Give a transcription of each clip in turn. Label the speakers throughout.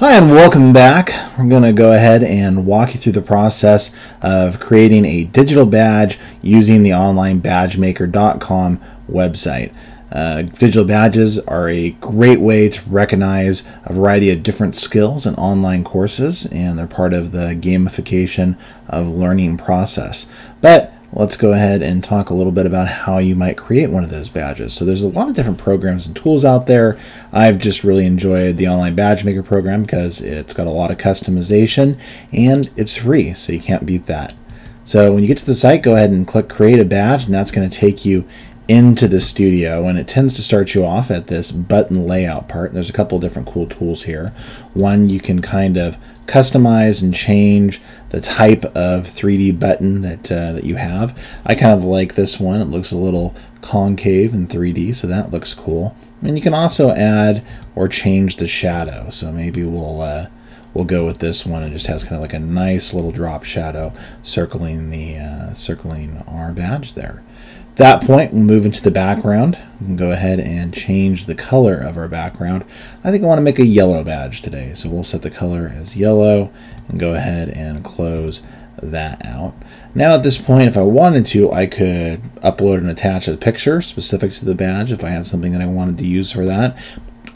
Speaker 1: Hi and welcome back. We're going to go ahead and walk you through the process of creating a digital badge using the onlinebadgemaker.com website. Uh, digital badges are a great way to recognize a variety of different skills in online courses, and they're part of the gamification of learning process. But let's go ahead and talk a little bit about how you might create one of those badges. So there's a lot of different programs and tools out there. I've just really enjoyed the online badge maker program because it's got a lot of customization and it's free, so you can't beat that. So when you get to the site, go ahead and click create a badge and that's going to take you into the studio and it tends to start you off at this button layout part. There's a couple different cool tools here. One you can kind of customize and change the type of 3D button that uh, that you have. I kind of like this one. It looks a little concave in 3D, so that looks cool. And you can also add or change the shadow. So maybe we'll uh, we'll go with this one. It just has kind of like a nice little drop shadow circling the uh, circling our badge there that point, we'll move into the background. We can go ahead and change the color of our background. I think I want to make a yellow badge today, so we'll set the color as yellow and go ahead and close that out. Now at this point, if I wanted to, I could upload and attach a picture specific to the badge if I had something that I wanted to use for that.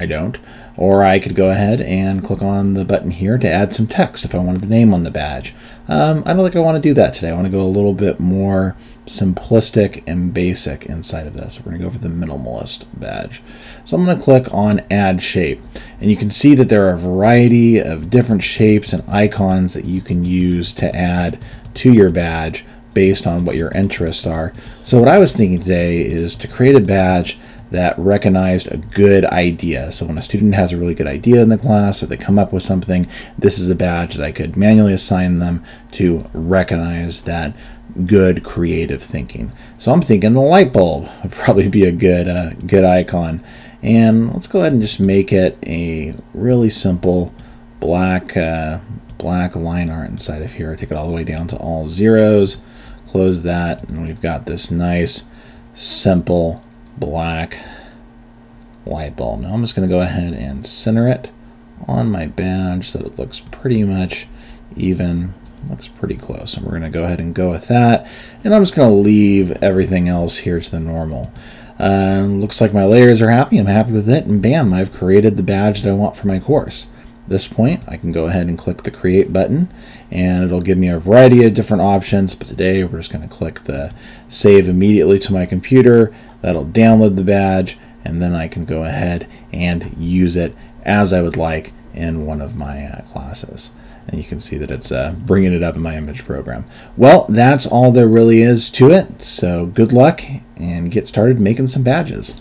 Speaker 1: I don't. Or I could go ahead and click on the button here to add some text if I wanted the name on the badge. Um, I don't think I want to do that today. I want to go a little bit more simplistic and basic inside of this. We're going to go for the minimalist badge. So I'm going to click on add shape and you can see that there are a variety of different shapes and icons that you can use to add to your badge based on what your interests are. So what I was thinking today is to create a badge that recognized a good idea. So when a student has a really good idea in the class or they come up with something, this is a badge that I could manually assign them to recognize that good creative thinking. So I'm thinking the light bulb would probably be a good uh, good icon. And let's go ahead and just make it a really simple black uh, black line art inside of here. Take it all the way down to all zeros. Close that, and we've got this nice, simple black light bulb. Now I'm just going to go ahead and center it on my badge so that it looks pretty much even. Looks pretty close. And we're going to go ahead and go with that. And I'm just going to leave everything else here to the normal. Uh, looks like my layers are happy. I'm happy with it. And bam, I've created the badge that I want for my course this point, I can go ahead and click the create button and it'll give me a variety of different options. But today we're just going to click the save immediately to my computer. That'll download the badge and then I can go ahead and use it as I would like in one of my uh, classes. And you can see that it's uh, bringing it up in my image program. Well, that's all there really is to it. So good luck and get started making some badges.